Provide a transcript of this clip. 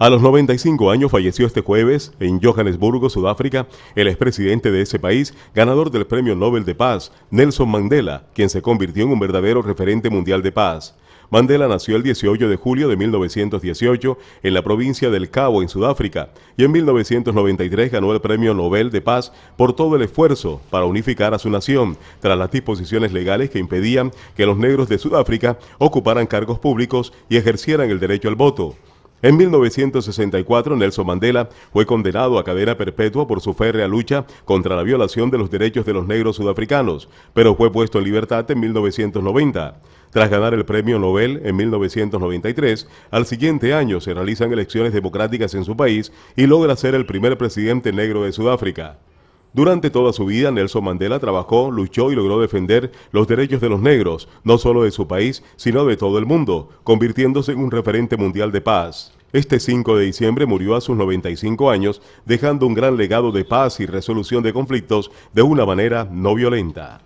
A los 95 años falleció este jueves en Johannesburgo, Sudáfrica, el expresidente de ese país, ganador del Premio Nobel de Paz, Nelson Mandela, quien se convirtió en un verdadero referente mundial de paz. Mandela nació el 18 de julio de 1918 en la provincia del Cabo, en Sudáfrica, y en 1993 ganó el Premio Nobel de Paz por todo el esfuerzo para unificar a su nación, tras las disposiciones legales que impedían que los negros de Sudáfrica ocuparan cargos públicos y ejercieran el derecho al voto. En 1964, Nelson Mandela fue condenado a cadena perpetua por su férrea lucha contra la violación de los derechos de los negros sudafricanos, pero fue puesto en libertad en 1990. Tras ganar el premio Nobel en 1993, al siguiente año se realizan elecciones democráticas en su país y logra ser el primer presidente negro de Sudáfrica. Durante toda su vida, Nelson Mandela trabajó, luchó y logró defender los derechos de los negros, no solo de su país, sino de todo el mundo, convirtiéndose en un referente mundial de paz. Este 5 de diciembre murió a sus 95 años, dejando un gran legado de paz y resolución de conflictos de una manera no violenta.